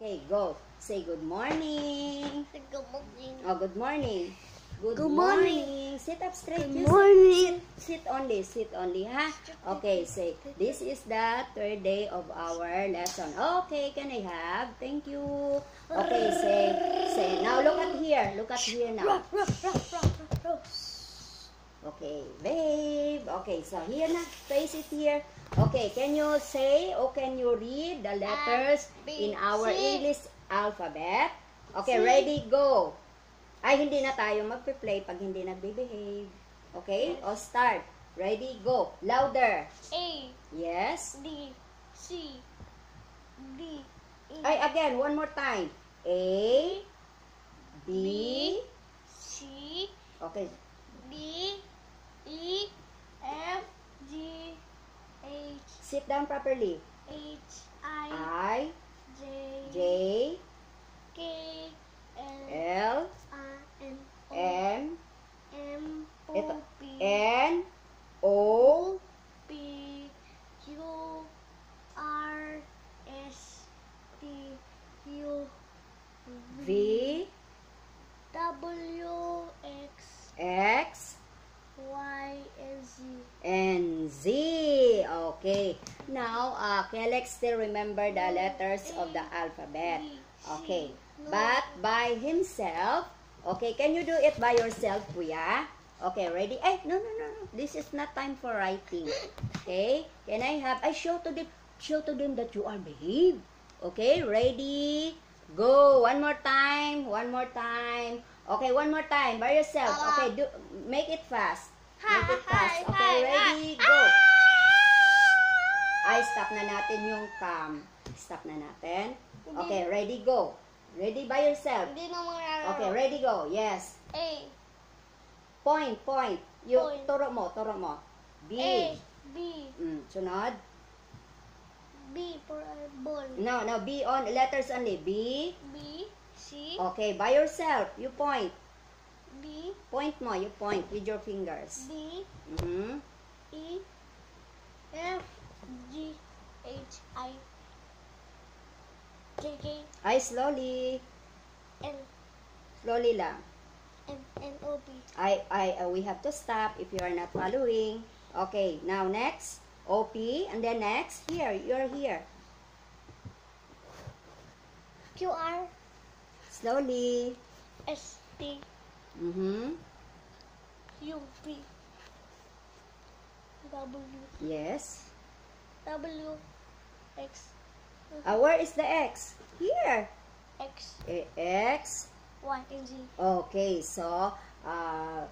Okay, go. Say good morning. Good morning. Oh, good morning. Good, Good morning. Sit up straight. Good morning. Sit, sit only. Sit only, ha? Okay, say, this is the third day of our lesson. Okay, can I have? Thank you. Okay, say, say, now look at here. Look at here now. Okay, babe. Okay, so here na. Face it here. Okay, can you say or can you read the letters B, in our C. English alphabet? Okay, C. ready, go. Ay, hindi na tayo magpe-play pag hindi nagbe-behave. Okay? O start. Ready, go. Louder. A, Yes. D, C, D, E, Ay, again, one more time. A, B, C, okay. D, E, F, G, H, Sit down properly. H, I, I, J, J, K, L, L, R, N, O, M, M, ito, O, P, N, O, P, Q, R, S, T, U, V, W, X, X, Y, and Z. and Z. Okay. Now, uh, Kellex still remember the letters of the alphabet. Okay. But by himself, okay, can you do it by yourself, Kuya? Okay, ready? Eh, no, no, no, no. This is not time for writing. Okay? Can I have, I show to them, show to them that you are behaved. Okay, ready? Go. One more time. One more time. Okay, one more time by yourself. Okay, do make it fast. Make it fast. Okay, ready? Go. Ay, stop na natin yung cam. Stop na natin. Okay, ready, go. Ready by yourself. Hindi na mga Okay, ready, go. Yes. A, Point, point. Yung Point. turo mo, turo mo. B. A, B, Mm, sunod. B for ball. No, no, B on, letters only. B. B, C, Okay, by yourself. You point. B, Point mo, you point with your fingers. D, Mm-hmm. E, F, G, H, I, J, K, Ay, slowly. L, Slowly lang. M, N, O, P. I, I, uh, we have to stop if you are not following. Okay, now next. OP, and then next, here, you're here. Q, R, Slowly. S, T, Mm-hmm. U, P, W, Yes. W, X, Uh, where is the X? Here. X, Eh, X. Y, and Z. Okay, so, uh,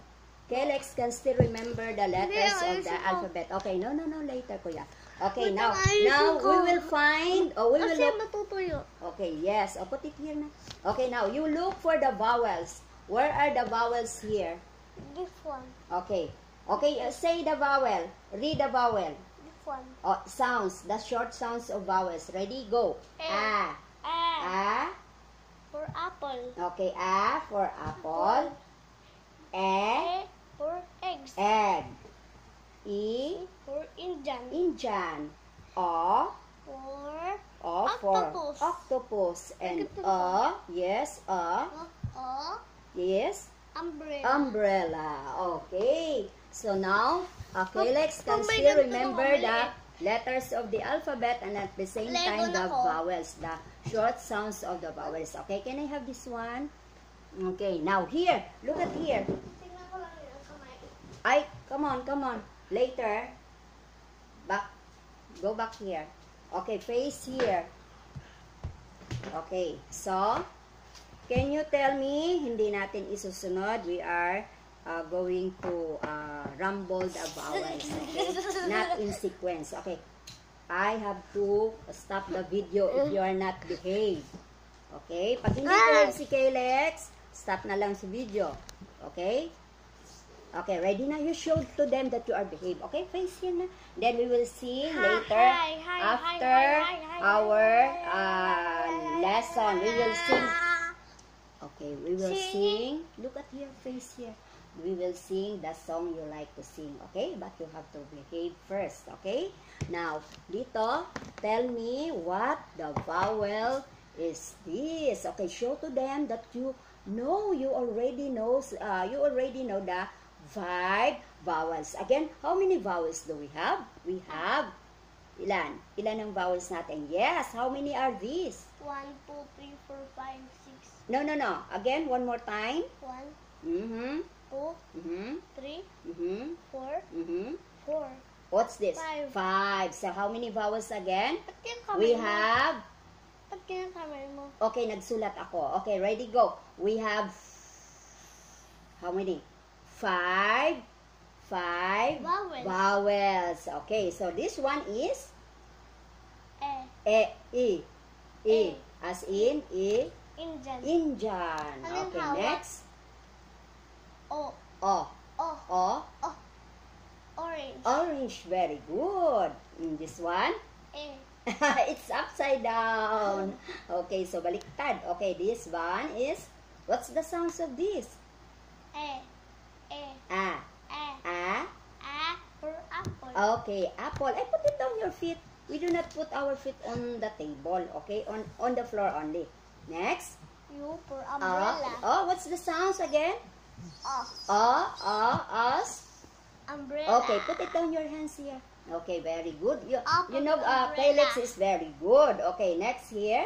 Kelex can still remember the letters of the alphabet. Okay, no, no, no, later, kuya. Okay, now, now we will find, oh, we will look, okay, yes, oh, put it here na. Okay, now, you look for the vowels. Where are the vowels here? This one, Okay, okay, uh, say the vowel. Read the vowel. this one. Oh, sounds, the short sounds of vowels. Ready, go. A. A, ah, for apple. okay, ah for apple. E, A, for eggs. egg. E, For Indian. Indian. O, For O for Octopus. octopus. And Octopus. A, yes, A, a yes, umbrella. umbrella. Okay. So now, okay, Lex can still remember the letters of the alphabet and at the same time the vowels, the short sounds of the vowels. Okay, can I have this one? Okay, now here, look at here. Ay, come on, come on. Later. Back. Go back here. Okay, face here. Okay, so, can you tell me, hindi natin isusunod, we are uh, going to uh, rumble the vowels, okay? Not in sequence, okay? I have to stop the video if you are not behave. Okay? Pag hindi behave si Kalex, stop na lang si video. Okay? Okay, ready na? You show to them that you are behave. Okay, face here na. Then we will sing later after our uh, lesson. We will sing. Okay, we will Sing. sing. Look at your face here. We will sing the song you like to sing. Okay? But you have to behave first. Okay? Now, dito, tell me what the vowel is this. Okay, show to them that you know, you already knows, uh, you already know the five vowels. Again, how many vowels do we have? We have ilan? Ilan ang vowels natin? Yes, how many are these? One, two, three, four, five, six. No, no, no. Again, one more time. One, Mm-hmm. two, Mm-hmm. three, Mm-hmm. four, Mm-hmm. four. What's this? Five. Five. So, how many vowels again? We mo? have Ba't kinakamay mo? Okay, nagsulat ako. Okay, ready, go. We have, how many? Five, five Vowels. vowels. Okay, so this one is Eh, E, E, E, as in E, Indian. Indian. Ano yung Okay, hawak? next. O, O, o, O, orange. orange. Very good. Mm, this one, Eh, it's upside down. Okay, so baliktad. Okay, this one is, what's the sounds of this? eh, eh, Ah, eh, ah, ah, for apple. Okay, apple. I put it on your feet. We do not put our feet on the table, okay? On on the floor only. Next. U for Uh, umbrella. oh, what's the sounds again? O, Uh, uh, us. umbrella. Okay, put it on your hands here. Okay, very good. You, Apple you know, uh. Calyx is very good. Okay, next here.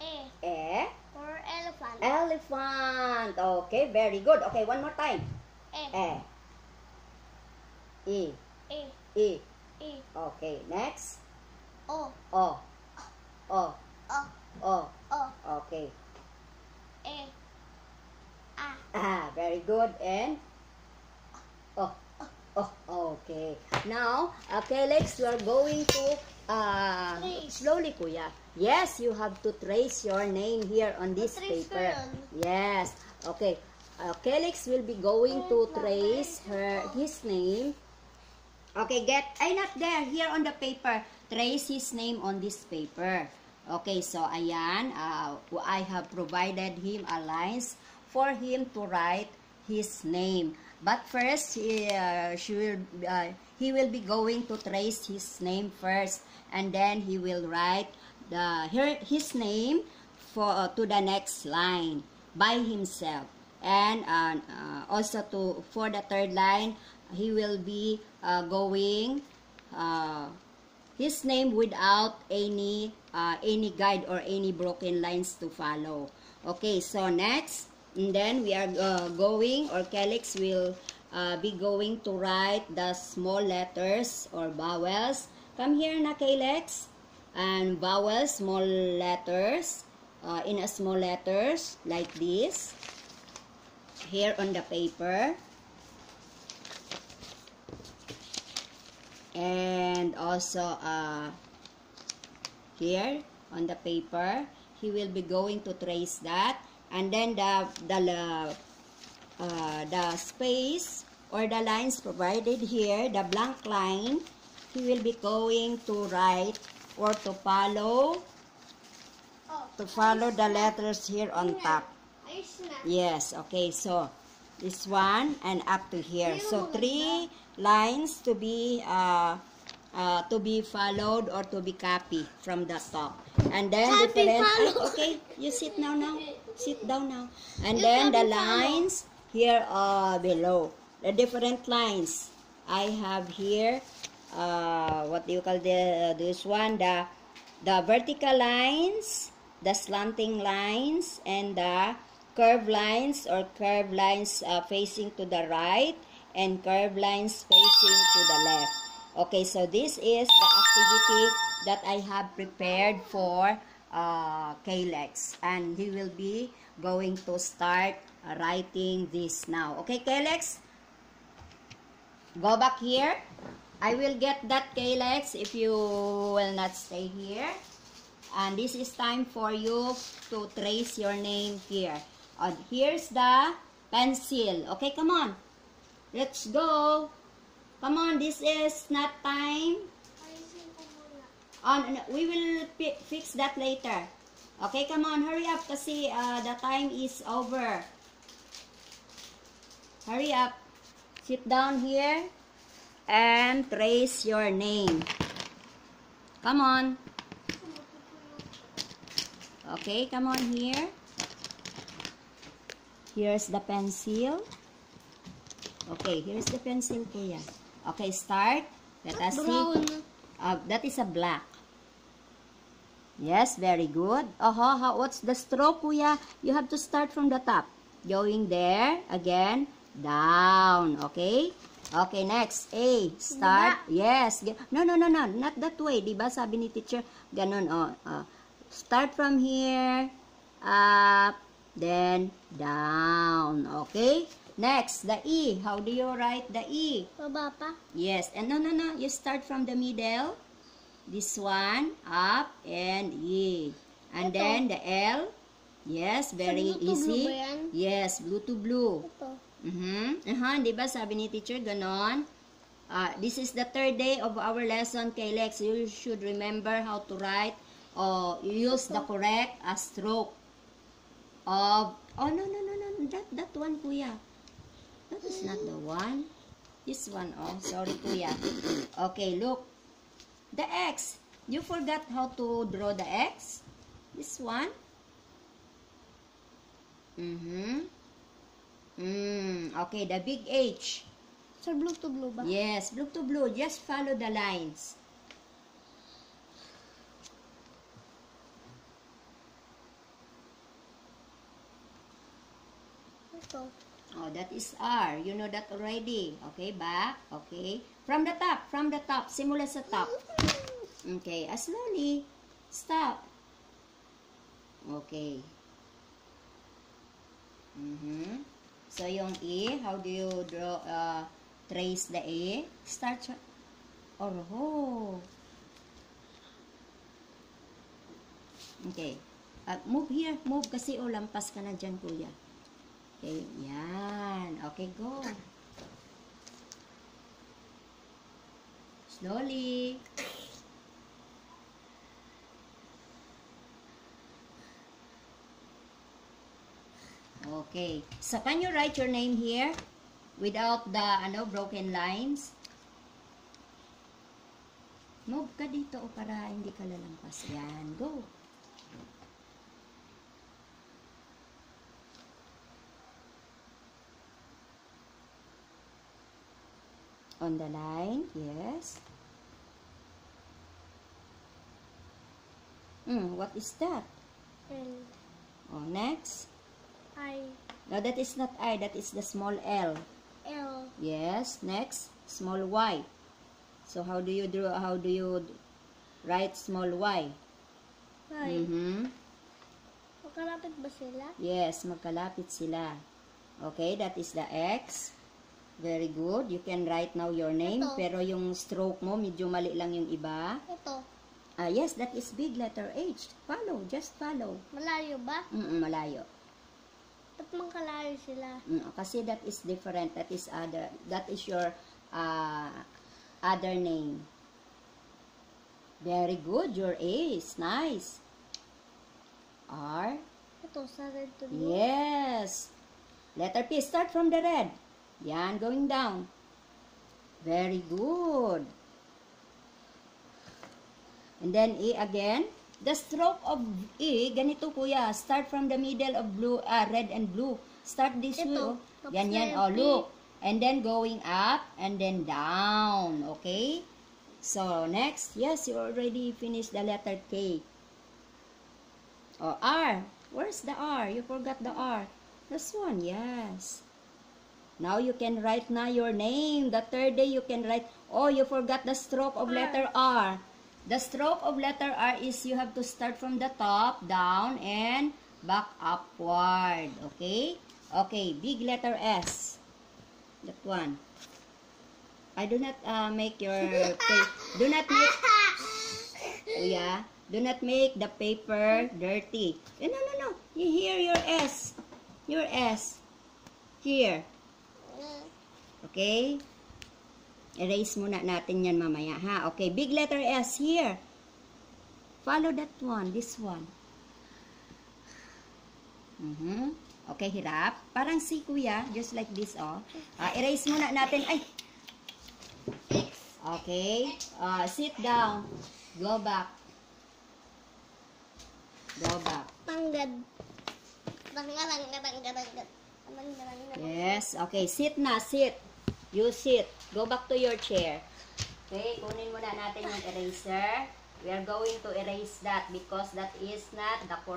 E, Eh, for elephant. elephant. Okay, very good. Okay, one more time. Eh, Eh. E, E, E. E, Okay, next. O, O, O, O, O. O, Okay. E, A, Ah, very good. And oh, oh, okay. Now, okay, Lex, we are going to uh, Trace. slowly, Kuya. Yes, you have to trace your name here on this paper. Yes. Okay. Uh, Kelix will be going to trace her his name. Okay, get ay not there here on the paper. Trace his name on this paper. Okay, so ayan, uh, I have provided him a lines for him to write his name. But first, he, uh, she will, uh, he will be going to trace his name first, and then he will write the her, his name for uh, to the next line by himself. And uh, uh, also to for the third line, he will be uh, going uh, his name without any uh, any guide or any broken lines to follow. Okay, so next, and then we are uh, going or Calyx will uh, be going to write the small letters or vowels. Come here na Calyx. And vowels, small letters, uh, in a small letters like this. Here on the paper. And also uh, here on the paper. He will be going to trace that. And then the the uh, the space or the lines provided here the blank line he will be going to write or to follow to follow the letters here on top. Yes, okay. So, this one and up to here. So, three lines to be uh, uh, to be followed or to be copied from the top. And then Copy, different follow. Okay, you sit now now. Sit down now. And You then the copy, follow. lines here are below. The different lines. I have here uh, what do you call the this one the the vertical lines, the slanting lines, and the curved lines or curved lines uh, facing to the right and curved lines facing to the left. Okay, so this is the activity that I have prepared for uh, Kalex. And he will be going to start writing this now. Okay, Kalex? Go back here. I will get that Kalex if you will not stay here. And this is time for you to trace your name here. And here's the pencil. Okay, come on. Let's go. Come on, this is not time. On, we will fi- fix that later. Okay, come on, hurry up kasi uh, the time is over. Hurry up. Sit down here and trace your name. Come on. Okay, come on here. Here's the pencil. Okay, here's the pencil, kuya. Okay, start. Let us see. Uh, that is a black. Yes, very good. Uh-huh, how, what's the stroke, kuya? You have to start from the top. Going there, again, down. Okay? Okay, next. A, start. Yes. Ga- No, no, no, no. Not that way. Diba sabi ni teacher? Ganon, oh. oh. Start from here, up, then down. Okay? Next, the E. How do you write the E? Baba pa. Yes, and no, no, no. You start from the middle. This one, up, and E. And Ito. then the L. Yes, very blue blue easy. ba yan? Yes, blue to blue. Ito. Mhm. Uh-huh, 'di ba sabi ni teacher ganon? Ah, this is the third day of our lesson kay Lex. You should remember how to write or use the correct uh, stroke of Oh no no no no that that one kuya. That is not the one. This one oh sorry kuya. Okay, look. The X. You forgot how to draw the X? This one? Mhm. Mm, okay, the big H. Sa blue to blue ba? Yes, blue to blue. Just follow the lines. Ito. Oh, that is R. You know that already. Okay, back. Okay. From the top. From the top. Simula sa top. Okay. Ah, slowly. Stop. Okay. Mhm. So, yung E, how do you draw, uh, trace the E? Start siya. Oh, Okay. Uh, move here. Move kasi o lampas ka na dyan, kuya. Okay. Yan. Okay, go. Slowly. Okay. So, can you write your name here? Without the, ano, broken lines? Move ka dito o para hindi ka lalampas. Yan. Go. On the line. Yes. Hmm, what is that? And Oh, next. I. No, that is not I. That is the small L. L. Yes. Next, small Y. So how do you draw? How do you write small Y? I. Mhm. Makalapit ba sila? Yes, magkalapit sila. Okay, that is the X. Very good. You can write now your name, Ito. pero yung stroke mo medyo mali lang yung iba. Ito. Ah, yes, that is big letter H. Follow, just follow. Malayo ba? Mm, malayo. Ba't kalayo sila? Mm, kasi that is different. That is other. That is your uh, other name. Very good. Your A is nice. R. Ito, sa red to blue. Yes. Letter P. Start from the red. Yan, going down. Very good. And then E again. The stroke of E, ganito kuya. Start from the middle of blue, ah, red and blue. Start this way. Oh. Yan, yan. Oh, look. And then going up and then down. Okay? So, next. Yes, you already finished the letter K. Oh, R. Where's the R? You forgot the R. This one, yes. Now you can write na your name. The third day you can write, oh, you forgot the stroke of letter R. The stroke of letter R is you have to start from the top, down, and back upward. Okay? Okay, big letter S. That one. I do not uh, make your, do not make Kuya, do not make the paper dirty. Eh, no, no, no. You hear your S. Your S. Here. Okay? Erase muna natin yan mamaya, ha? Okay, big letter S here. Follow that one, this one. Mhm. Okay, hirap. Parang si kuya, just like this, oh. Ah, erase muna natin. Ay! Okay. Ah, sit down. Go back. Go back. Katanggad. Katanggad, katanggad, katanggad. Katanggad, Yes. Okay, sit na, sit. You sit. Go back to your chair. Okay, kunin muna natin yung eraser. We are going to erase that because that is not the correct